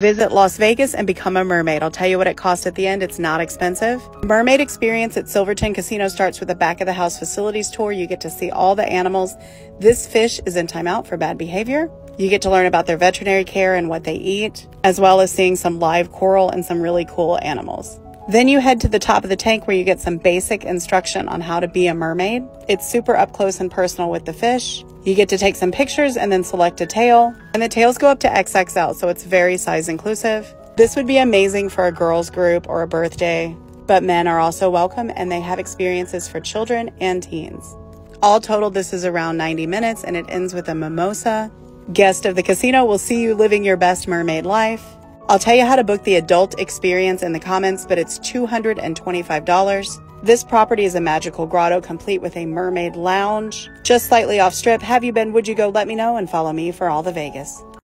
Visit Las Vegas and become a mermaid. I'll tell you what it costs at the end. It's not expensive. Mermaid experience at Silverton Casino starts with a back of the house facilities tour. You get to see all the animals. This fish is in timeout for bad behavior. You get to learn about their veterinary care and what they eat, as well as seeing some live coral and some really cool animals. Then you head to the top of the tank where you get some basic instruction on how to be a mermaid. It's super up close and personal with the fish. You get to take some pictures and then select a tail. And the tails go up to XXL, so it's very size inclusive. This would be amazing for a girls group or a birthday, but men are also welcome and they have experiences for children and teens. All total, this is around 90 minutes and it ends with a mimosa. Guest of the casino will see you living your best mermaid life. I'll tell you how to book the adult experience in the comments, but it's $225. This property is a magical grotto complete with a mermaid lounge. Just slightly off strip. Have you been? Would you go? Let me know and follow me for all the Vegas.